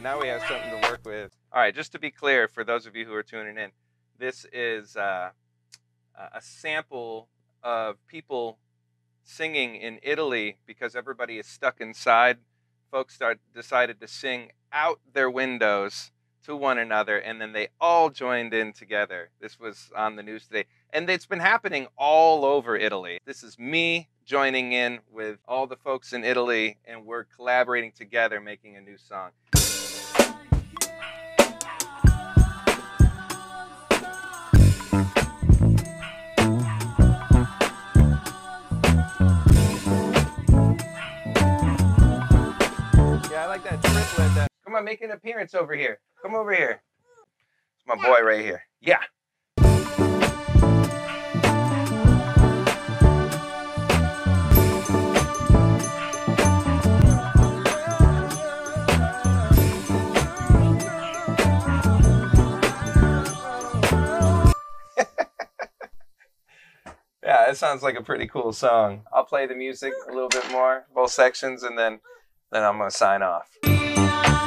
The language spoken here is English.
now we have something to work with. All right, just to be clear, for those of you who are tuning in, this is uh, a sample of people singing in Italy because everybody is stuck inside. Folks start, decided to sing out their windows to one another, and then they all joined in together. This was on the news today. And it's been happening all over Italy. This is me joining in with all the folks in Italy, and we're collaborating together making a new song. Like that triplet. That... Come on, make an appearance over here. Come over here. It's my boy right here. Yeah. Yeah, that sounds like a pretty cool song. I'll play the music a little bit more, both sections, and then then I'm gonna sign off.